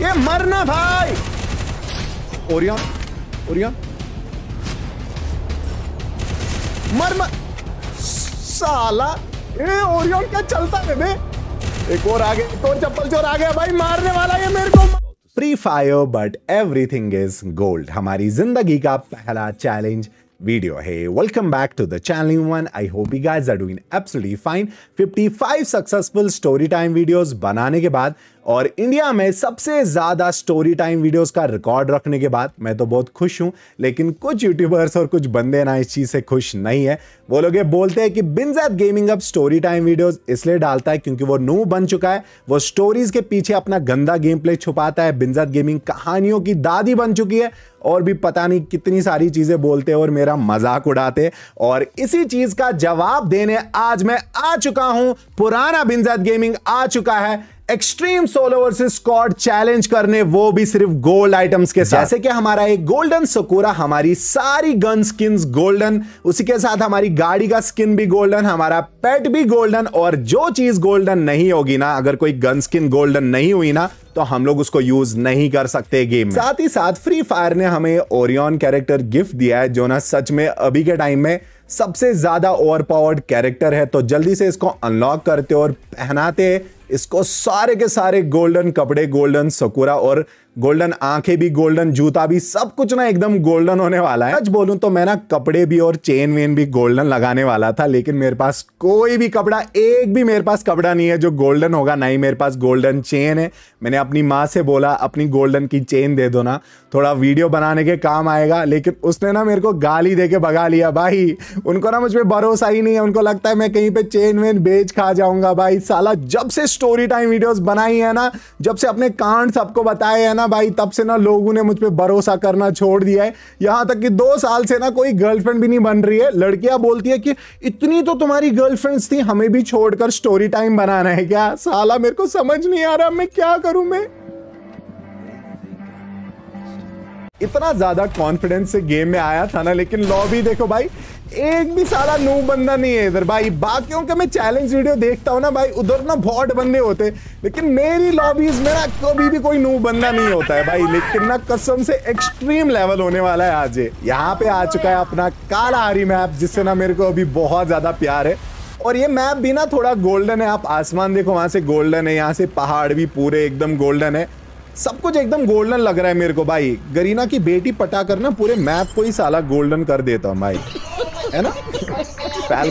ये मरना भाई। ओरियन ओरियन मर मर। साला ए ओरियन क्या चलता है बे? एक और आ गया और चप्पल चोर आ गया भाई, मारने वाला है मेरे को free fire but everything is gold हमारी ज़िंदगी का पहला चैलेंज वीडियो है welcome back to the channel one I hope you guys are doing absolutely fine 55 successful story time videos बनाने के बाद और इंडिया में सबसे ज़्यादा स्टोरी टाइम वीडियोस का रिकॉर्ड रखने के बाद मैं तो बहुत खुश हूँ लेकिन कुछ यूट्यूबर्स और कुछ बंदे ना इस चीज़ से खुश नहीं है वो लोग बोलते हैं कि बिनजैत गेमिंग अब स्टोरी टाइम वीडियोस इसलिए डालता है क्योंकि वो नू बन चुका है। वो स्टोरीज के पीछे अपना गंदा गेम प्ले छुपाता है। बिनजैत गेमिंग कहानियों की दादी बन चुकी है। और भी पता नहीं कितनी सारी चीज़ें बोलते और मेरा मज़ाक उड़ाते और इसी चीज़ का जवाब देने आज मैं आ चुका हूँ। पुराना बिंजत गेमिंग आ चुका है। Extreme solo versus squad challenge करने वो भी सिर्फ़ गोल्ड आइटम्स के साथ। जैसे कि हमारा एक गोल्डन सकोरा हमारी सारी गन स्किन्स गोल्डन उसी के साथ हमारी गाड़ी का स्किन भी गोल्डन हमारा पेट भी गोल्डन और जो चीज़ गोल्डन नहीं होगी ना अगर कोई गन स्किन गोल्डन नहीं हुई ना तो हम लोग उसको यूज़ नहीं कर सकते गेम में। साथ ही साथ फ्री फायर ने हमें ओरियन कैरेक्टर गिफ्ट दिया है जो ना सच में अभी के टाइम में सबसे ज़्यादा ओवर पावर्ड कैरेक्टर है तो जल्दी से इसको अनलॉक करते और पहनाते इसको सारे के सारे गोल्डन कपड़े गोल्डन सकुरा और गोल्डन आँखें भी, गोल्डन जूता भी, सब कुछ ना एकदम गोल्डन होने वाला है। सच बोलूँ तो मैं ना कपड़े भी और चेन वेन भी गोल्डन लगाने वाला था, लेकिन मेरे पास कोई भी कपड़ा, एक भी मेरे पास कपड़ा नहीं है जो गोल्डन होगा, ना ही मेरे पास गोल्डन चेन है। मैंने अपनी माँ से बोला, अपनी गोल्डन की चेन दे दो ना। थोड़ा वीडियो बनाने के काम आएगा, लेकिन उसने ना मेरे को गाली दे के भगा लिया। भाई, उनको ना मुझ पर भरोसा ही नहीं है। उनको लगता है मैं कहीं पर चेन वेन बेच खा जाऊँगा। भाई, साला जब से स्टोरी टाइम वीडियोज़ बनाई है ना, जब से अपने कांड सबको बताए हैं ना भाई, तब से ना लोगों ने मुझ पर भरोसा करना छोड़ दिया है। यहाँ तक कि दो साल से ना कोई गर्लफ्रेंड भी नहीं बन रही है। लड़कियाँ बोलती है कि, इतनी तो तुम्हारी गर्लफ्रेंड्स थी, हमें भी छोड़कर स्टोरी टाइम बनाना है क्या? साला, मेरे को समझ नहीं आ रहा, मैं क्या करूँ मैं? इतना ज़्यादा कॉन्फिडेंस से गेम में आया था ना, लेकिन लॉबी देखो भाई एक भी साला नू बंदा नहीं है इधर। भाई, बाकियों के मैं चैलेंज वीडियो देखता हूँ ना भाई, उधर ना बहुत बंदे होते। लेकिन मेरी लॉबीज में ना कभी भी कोई नू बंदा नहीं होता है भाई। लेकिन ना कसम से एक्सट्रीम लेवल होने वाला है आज यहाँ पे आ चुका है अपना काला हरी मैप जिससे ना मेरे को अभी बहुत ज़्यादा प्यार है। और ये मैप भी ना थोड़ा गोल्डन है। आप आसमान देखो, वहाँ से गोल्डन है, यहाँ से पहाड़ भी पूरे एकदम गोल्डन है। सब कुछ एकदम गोल्डन लग रहा है मेरे को भाई। गरीना की बेटी पटा कर ना पूरे मैप को ही साला गोल्डन कर देता हूँ भाई। है ना?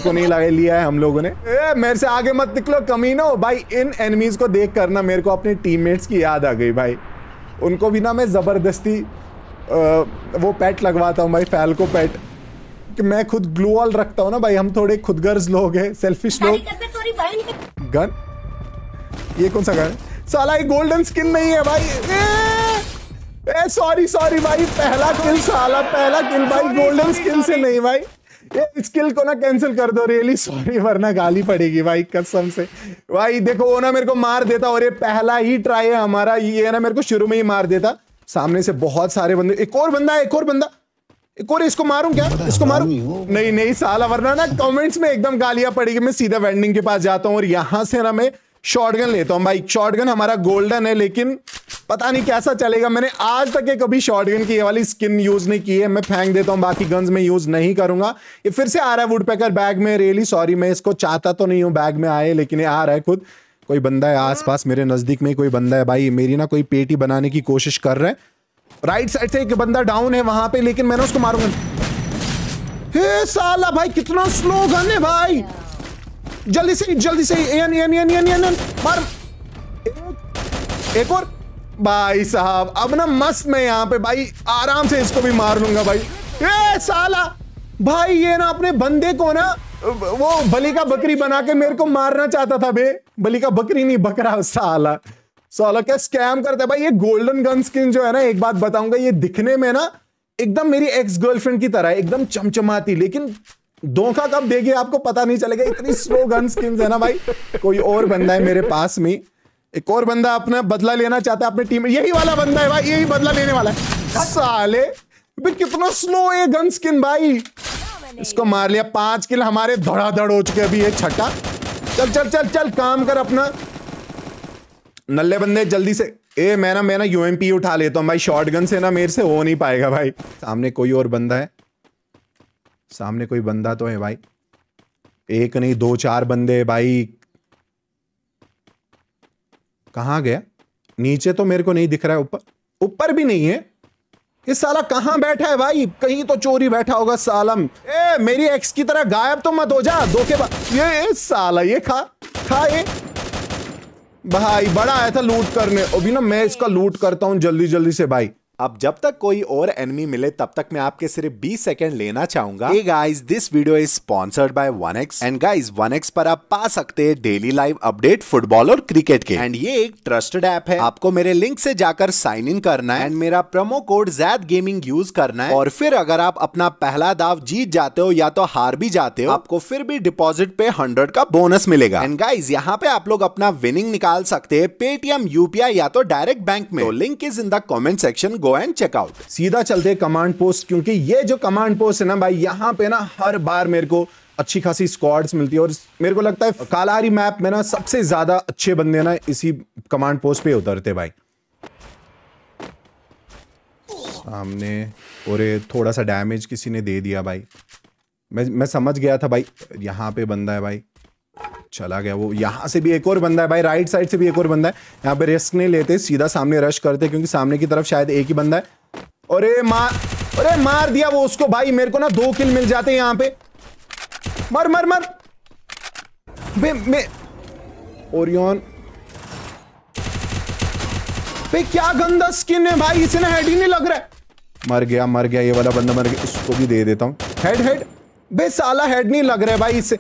नहीं लगा लिया है हम लोगों ने। ए, मेरे से आगे मत निकलो कमीनो। भाई इन एनिमीज को देख कर ना मेरे को अपने टीममेट्स की याद आ गई भाई। उनको भी ना मैं ज़बरदस्ती वो पेट लगवाता हूँ भाई फैल को पेट कि मैं खुद ग्लू वॉल रखता हूँ ना भाई हम थोड़े खुदगर्ज लोग हैं सेल्फिश लोग। गन ये कौन सा गन साला गोल्डन स्किन नहीं है भाई। ए सॉरी सॉरी भाई पहला किल साला पहला किल भाई गोल्डन स्किन से नहीं भाई। ये स्किल को ना कैंसिल कर दो रियली सॉरी वरना गाली पड़ेगी भाई कसम से। भाई देखो वो ना मेरे को मार देता और ये पहला ही ट्राई है हमारा ये ना मेरे को शुरू में ही मार देता। सामने से बहुत सारे बंदे एक और बंदा एक और बंदा। एक और इसको मारूं क्या? इसको मारूं? नहीं नहीं साला वरना ना कमेंट्स में एकदम गालियाँ पड़ेगी। मैं सीधा वेंडिंग के पास जाता हूँ और यहाँ से ना मैं शॉटगन लेता हूँ, भाई। शॉटगन हमारा गोल्डन है, लेकिन पता नहीं कैसा चलेगा। मैंने आज तक ये कभी शॉटगन की ये वाली स्किन यूज़ नहीं की है। मैं फेंक देता हूँ, बाकी गन्स में यूज़ नहीं करूँगा। ये फिर से आ रहा है वुड पैकर बैग में। रियली सॉरी मैं इसको चाहता तो नहीं हूँ बैग में आए, लेकिन ये आ रहा है खुद। कोई बंदा है आसपास मेरे नज़दीक में, कोई बंदा है। भाई, मेरी ना कोई पेटी बनाने की कोशिश कर रहा है। राइट साइड से एक बंदा डाउन है वहाँ पे, लेकिन मैंने उसको मारूँगा। हे साला, भाई, कितना स्लो गन है, भाई। जल्दी से जल्दी से, एन एन एन एन एन एन, मार। एक और। भाई साहब, अब ना मस्त मैं यहाँ पे, भाई, आराम से इसको भी मार लूँगा, भाई। ए, साला! भाई, ये ना अपने बंदे को ना, वो बलि का बकरी बना के मेरे को मारना चाहता था, बे। बलि का बकरी नहीं बकरा साला। साला, क्या स्कैम करता है, भाई, ये गोल्डन गन स्किन जो है ना, एक बात बताऊँगा, ये दिखने में ना, एकदम मेरी एक्स गर्लफ्रेंड की तरह, एकदम चमचमाती, लेकिन धोखा कब देगी आपको पता नहीं चलेगा। इतनी स्लो गन स्किन है ना भाई। कोई और बंदा है मेरे पास में। एक और बंदा अपना बदला लेना चाहता है अपने टीम में। यही वाला बंदा है भाई, यही बदला लेने वाला है। साले कितना स्लो है गन स्किन भाई। इसको मार लिया, पाँच किल हमारे धड़ाधड़ हो चुके अभी ये छठा। चल चल चल चल, काम कर अपना। नल्ले बंदे, जल्दी से। ए, मैं ना मैं ना यूएमपी उठा लेता हूँ भाई। शॉटगन से ना मेरे से हो नहीं पाएगा भाई। सामने कोई और बंदा है। सामने कोई बंदा तो है भाई। एक नहीं, दो चार बंदे भाई। कहाँ गया? नीचे तो मेरे को नहीं दिख रहा है, ऊपर। ऊपर भी नहीं है। ये साला कहाँ बैठा है भाई? कहीं तो चोरी बैठा होगा, सालम। ए, मेरी एक्स की तरह गायब तो मत हो जा। दो के ये साला, ये खा खा ये। भाई, बड़ा आया था लूट करने। अभी ना मैं इसका लूट करता हूँ जल्दी जल्दी से, भाई। अब जब तक कोई और एनिमी मिले, तब तक मैं आपके सिर्फ़ 20 सेकंड लेना चाहूँगा। Hey guys this video is sponsored by 1x and guys 1x पर आप पा सकते हैं डेली लाइव अपडेट फुटबॉल और क्रिकेट के। एंड ये एक ट्रस्टेड ऐप है। आपको मेरे लिंक से जाकर साइन इन करना है। एंड मेरा promo code Zaid gaming use करना है। और फिर अगर आप अपना पहला दाव जीत जाते हो या तो हार भी जाते हो, आपको फिर भी डिपॉजिट पे हंड्रेड का बोनस मिलेगा। एंड गाइज़ यहाँ पे आप लोग अपना विनिंग निकाल सकते हैं पेटीएम यूपीआई या तो डायरेक्ट बैंक में। Link is in the comment section go and checkout सीधा चलते कमांड पोस्ट क्योंकि ये जो कमांड पोस्ट है ना भाई, यहाँ पे ना हर बार मेरे को अच्छी खासी स्क्वाड्स मिलती है और मेरे को लगता है कालारी मैप में ना सबसे ज़्यादा अच्छे बंदे ना इसी कमांड पोस्ट पे उतरते भाई। सामने और थोड़ा सा डैमेज किसी ने दे दिया भाई। मैं मैं समझ गया था भाई, यहाँ पे बंदा है भाई। चला गया वो। यहाँ से भी एक और बंदा है भाई राइट साइड से भी एक और बंदा है। यहाँ पे रिस्क नहीं लेते, सीधा सामने रश करते, क्योंकि सामने की तरफ़ शायद एक ही बंदा है। अरे मार अरे मार दिया वो उसको भाई, मेरे को ना दो किल मिल जाते हैं यहाँ पे। मर मर मर। बे मैं ओरियन बे, क्या गंदा स्किन है भाई इसे ना हेड ही नहीं लग रहा है। मर गया मर गया, ये वाला बंदा मर गया, इसको भी दे देता हूँ। हेड हेड बे साला हेड नहीं लग रहा है भाई इससे।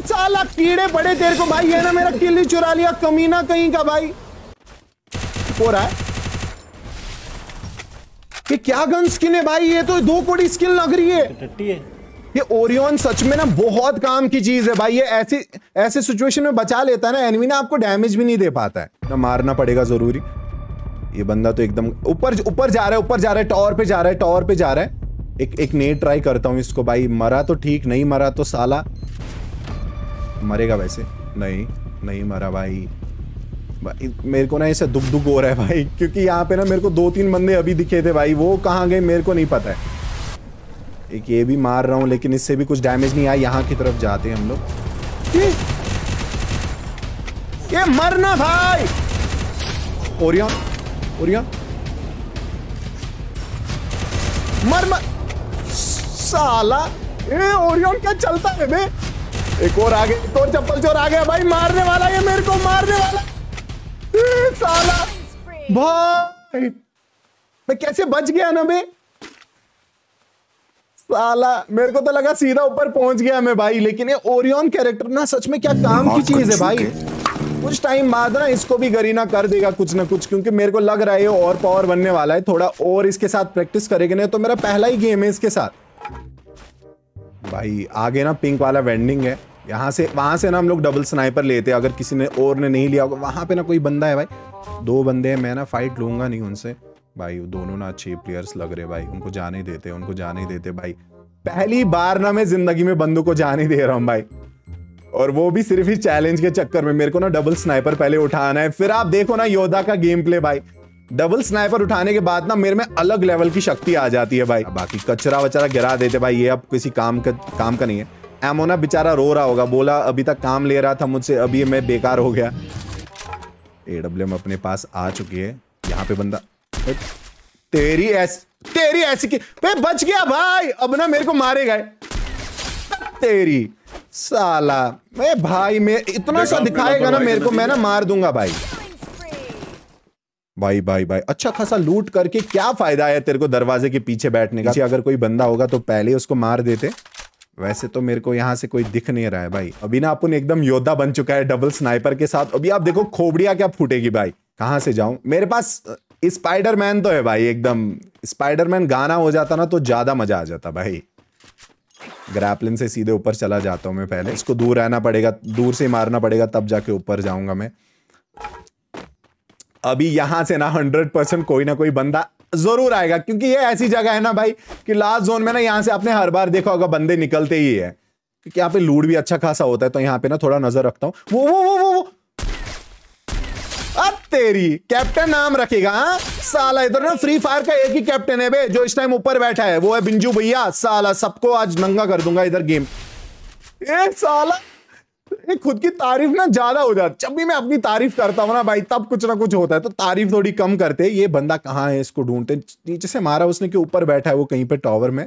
साला कीड़े पड़े तेरे को भाई ये ना मेरा किल ही चुरा लिया कमीना कहीं का भाई। हो रहा है? ये क्या गन स्किन है भाई? ये तो दो कोड़ी स्किन लग रही है। है। ये ओरियन सच में ना बहुत काम की चीज़ है भाई। ये ऐसी ऐसे सिचुएशन में बचा लेता है ना एनिमी ना आपको डैमेज भी नहीं दे पाता है। ना मारना पड़ेगा ज़रूरी। ये बंदा तो एकदम ऊपर ऊपर जा रहा है ऊपर जा रहा है टॉवर पे जा रहा है टॉवर पे जा रहा है। एक एक नेट ट्राई करता हूँ इसको, भाई। मरा तो ठीक, नहीं मरा तो साला। मरेगा वैसे। नहीं नहीं मरा भाई। मेरे को ना ऐसे दुख दुख हो रहा है भाई, क्योंकि यहाँ पे ना मेरे को दो तीन बंदे अभी दिखे थे भाई। वो कहाँ गए, मेरे को नहीं पता है। एक ये भी मार रहा हूँ, लेकिन इससे भी कुछ डैमेज नहीं आया। यहाँ की तरफ़ जाते हैं हम लोग। ये मरना भाई! ओरिया ओरिया मर मर। साला। ए ओरियन क्या चलता है बे? एक और आगे एक और चप्पल चोर आ गया भाई मारने वाला ये मेरे को मारने वाला। ए, साला। भाई मैं कैसे बच गया ना बे? साला मेरे को तो लगा सीधा ऊपर पहुँच गया मैं भाई लेकिन ये ओरियन कैरेक्टर ना सच में क्या काम की चीज़ है भाई। कुछ टाइम बाद ना इसको भी गरीना कर देगा कुछ ना कुछ क्योंकि मेरे को लग रहा है ये और पावर बनने वाला है थोड़ा और इसके साथ प्रैक्टिस करेगा नहीं तो मेरा पहला ही गेम है इसके साथ। भाई, आगे ना पिंक वाला वेंडिंग है। यहाँ से वहाँ से ना हम लोग डबल स्नाइपर लेते हैं। अगर किसी ने और ने नहीं लिया होगा, वहाँ पे ना कोई बंदा है भाई। दो बंदे हैं, मैं ना फाइट लूँगा नहीं उनसे। भाई, दोनों ना अच्छे प्लेयर्स लग रहे भाई। उनको जाने देते उनको जाने देते भाई। पहली बार ना मैं ज़िंदगी में बंदों को जाने दे रहा हूँ भाई। और वो भी सिर्फ़ ही चैलेंज के चक्कर में मेरे को ना डबल स्नाइपर पहले उठाना है। फिर आप देखो ना योद्धा का गेम प्ले भाई। डबल स्नाइपर उठाने के बाद ना मेरे में अलग लेवल की शक्ति आ जाती है भाई। बाकी कचरा वचरा गिरा देते भाई ये अब किसी काम का काम का नहीं है। एमोना बेचारा रो रहा होगा बोला अभी तक काम ले रहा था मुझसे अभी मैं बेकार हो गया। ए डब्ल्यू अपने पास आ चुकी है यहाँ पे बंदा तेरी ऐसी तेरी ऐसी की बच गया भाई अब ना मेरे को मारे गए। तेरी साला। मैं भाई मैं इतना सा दिखाएगा ना मेरे को मैं ना मार दूँगा भाई। भाई भाई भाई अच्छा खासा लूट करके क्या फ़ायदा है तेरे को दरवाजे के पीछे बैठने का? अगर कोई बंदा होगा तो पहले उसको मार देते। वैसे तो मेरे को यहाँ से कोई दिख नहीं रहा है भाई। अभी ना अपन एकदम योद्धा बन चुका है डबल स्नाइपर के साथ। अभी आप देखो खोबड़िया क्या फूटेगी भाई। कहाँ से जाऊँ? मेरे पास स्पाइडरमैन तो है भाई एकदम। स्पाइडरमैन गाना हो जाता ना तो ज़्यादा मज़ा आ जाता भाई। ग्रैपलिन से सीधे ऊपर चला जाता हूँ मैं पहले। इसको दूर रहना पड़ेगा, दूर से मारना पड़ेगा, तब जाके ऊपर जाऊँगा मैं। अभी यहाँ से ना हंड्रेड परसेंट कोई ना कोई बंदा ज़रूर आएगा क्योंकि ये ऐसी जगह है ना भाई कि लास्ट जोन में ना यहाँ से आपने हर बार देखा होगा बंदे निकलते ही है। क्योंकि यहाँ पे लूट भी अच्छा खासा होता है तो यहाँ पे ना थोड़ा नज़र रखता हूँ। वो वो वो वो, वो। अब तेरी कैप्टन नाम रखेगा हाँ? साला इधर ना फ्री फायर का एक ही कैप्टन है बे जो इस टाइम ऊपर बैठा है वो है बिंजू भैया। साला सबको आज नंगा कर दूँगा इधर गेम ए साला। ये खुद की तारीफ़ ना ज़्यादा हो जाती। जब भी मैं अपनी तारीफ़ करता हूँ ना भाई, तब कुछ ना कुछ होता है। तो तारीफ़ थोड़ी कम करते ये बंदा कहाँ है इसको ढूंढते नीचे से मारा उसने कि ऊपर बैठा है वो कहीं पे टॉवर में।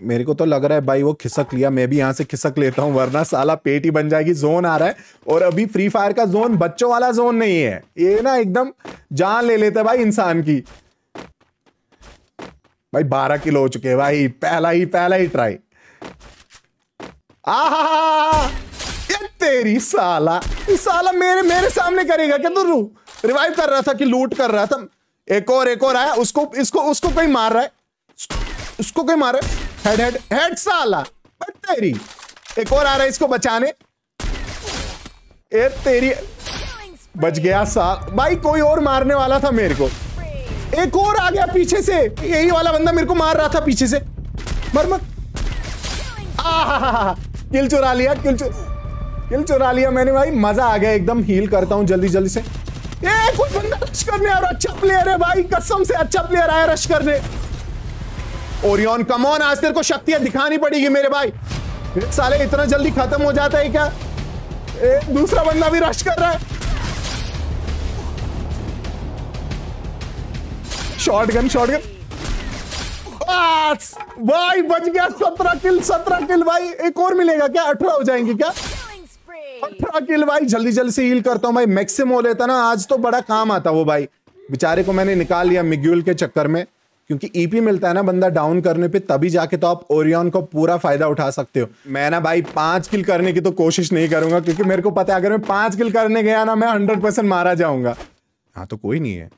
मेरे को तो लग रहा है भाई वो खिसक लिया। मैं भी यहाँ से खिसक लेता हूँ, वरना साला पेट ही बन जाएगी जोन आ रहा है। और अभी फ्री फायर का जोन बच्चों वाला जोन नहीं है। ये ना एकदम जान ले लेते भाई इंसान की। भाई बारह किलो हो चुके भाई। पहला ही पहला ही ट्राई आ तेरी साला। साला मेरे मेरे सामने करेगा क्या? तू रिवाइव कर रहा था कि लूट कर रहा था। एक और एक और आया। उसको इसको उसको कोई मार रहा है। उसको कोई मार रहा है। हेड हेड हेड साला। तेरी। एक और आ रहा है इसको बचाने। ए, तेरी बच गया साल। भाई, कोई और मारने वाला था मेरे को। एक और आ गया पीछे से। यही वाला बंदा मेरे को मार रहा था पीछे से। मर मत। किल चुरा लिया किल चुर किल चुरा लिया मैंने भाई। मज़ा आ गया एकदम हील करता हूँ जल्दी जल्दी से। ए कोई बंदा रश करने और अच्छा प्लेयर है भाई। कसम से अच्छा प्लेयर आया रश करने ओरियन कमोन आज तेरे को शक्तियाँ दिखानी पड़ेगी मेरे भाई। साले इतना जल्दी खत्म हो जाता है क्या? ए, दूसरा बंदा भी रश कर रहा है। शॉर्ट गन शॉर्ट गन भाई बच गया सत्रह किल सत्रह किल भाई एक और मिलेगा क्या? अठारह हो जाएँगे क्या? अठारह किल भाई, जल्दी जल्दी से हील करता हूँ भाई। मैक्सिम लेता ना, आज तो बड़ा काम आता वो भाई। बेचारे को मैंने निकाल लिया मिग्यूल के चक्कर में, क्योंकि ईपी e मिलता है ना बंदा डाउन करने पे, तभी जाके तो आप ओरियन को पूरा फ़ायदा उठा सकते हो। मैं ना भाई, पाँच किल करने की तो कोशिश नहीं करूँगा, क्योंकि मेरे को पता है, अगर मैं पाँच किल करने गया ना, मैं हंड्रेड परसेंट मारा जाऊँगा। हाँ तो कोई नहीं है।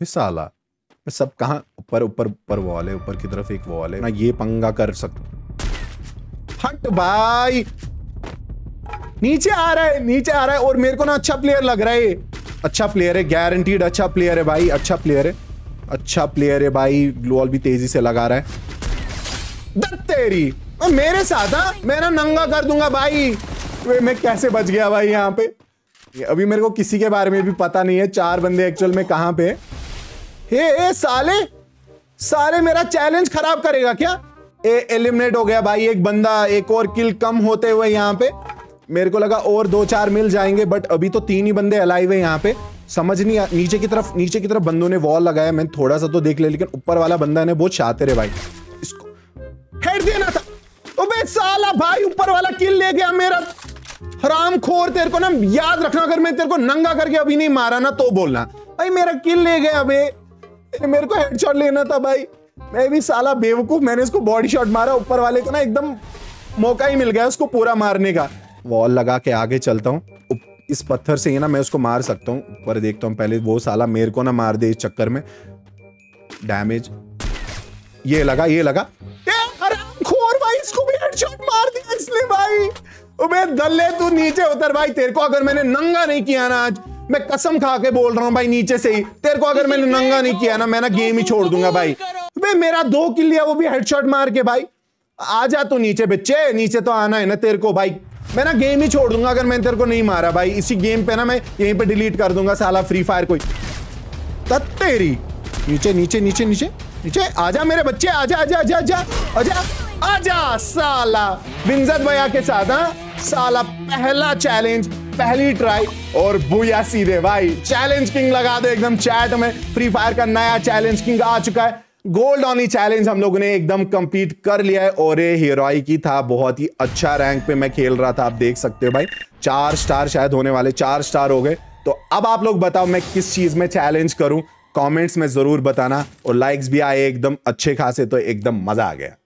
साला सब कहा? ऊपर ऊपर ऊपर वॉल है, ऊपर की तरफ़ एक वॉल है। ना ये पंगा कर सकता हट भाई! नीचे आ रहा है, नीचे आ रहा है, और मेरे को ना अच्छा प्लेयर लग रहा है अच्छा प्लेयर है गारंटीड अच्छा प्लेयर है भाई अच्छा प्लेयर है। अच्छा प्लेयर है भाई ग्लोअल भी तेज़ी से लगा रहा है। तेरी मेरे साथ, हा? मैं ना नंगा कर दूँगा भाई। मैं कैसे बच गया भाई यहाँ पे? अभी मेरे को किसी के बारे में भी पता नहीं है, चार बंदे एक्चुअल में कहाँ पे हे। ए साले साले मेरा चैलेंज खराब करेगा क्या? ए एलिमिनेट हो गया भाई एक बंदा, एक और किल कम होते हुए यहाँ पे। मेरे को लगा और दो चार मिल जाएँगे बट अभी तो तीन ही बंदे अलाइव है यहाँ पे। समझ नहीं आ, नीचे की तरफ़, नीचे की तरफ़ बंदों ने वॉल लगाया, मैंने थोड़ा सा तो देख लिया, लेकिन ऊपर वाला बंदा ने बहुत शातिर है भाई। इसको हेड देना था। अबे साला भाई, ऊपर वाला किल ले गया मेरा। हराम खोर तेरे को ना याद रखना, अगर मैं तेरे को नंगा करके अभी नहीं मारा ना तो बोलना। भाई, मेरा किल ले गया अबे। मेरे को हेडशॉट लेना था भाई। मैं भी साला बेवकूफ़, मैंने इसको बॉडी शॉट मारा, ऊपर वाले को ना एकदम मौका ही मिल गया उसको पूरा मारने का। वॉल लगा के आगे चलता हूँ। इस पत्थर से ही ना मैं उसको मार सकता हूँ। पर देखता हूँ, पहले वो साला मेरे को ना मार दे इस चक्कर में। डैमेज ये लगा ये लगा। दल्ले, तू नीचे उतर भाई। तेरे को अगर मैंने नंगा नहीं किया ना आज, मैं कसम खा के बोल रहा हूँ भाई नीचे से ही। तेरे को अगर मैंने नंगा नहीं किया ना, मैं ना गेम ही छोड़ दूँगा भाई। बे मेरा दो किल लिया, वो भी हेडशॉट मार के भाई। आ जा तू नीचे, बच्चे, नीचे तो आना है ना तेरे को भाई। मैं ना गेम ही छोड़ दूँगा अगर मैं तेरे को नहीं मारा भाई। इसी गेम पे ना मैं यहीं पे डिलीट कर दूँगा साला फ्री फायर कोई तेरी। नीचे नीचे नीचे नीचे नीचे। आजा मेरे बच्चे, आजा आजा आजा आजा आजा आजा, साला। बिंजत भैया के साथ हाँ? साला पहला चैलेंज पहली ट्राई और बुया सीधे। भाई चैलेंज किंग लगा दो एकदम चैट में। फ्री फायर का नया चैलेंज किंग आ चुका है। गोल्ड ऑनी चैलेंज हम लोगों ने एकदम कंप्लीट कर लिया है और ये हीरोई की था, बहुत ही अच्छा रैंक पे मैं खेल रहा था, आप देख सकते हो भाई। चार स्टार शायद होने वाले, चार स्टार हो गए। तो अब आप लोग बताओ मैं किस चीज़ में चैलेंज करूँ? कमेंट्स में ज़रूर बताना और लाइक्स भी आए एकदम अच्छे खासे तो एकदम मज़ा आ गया।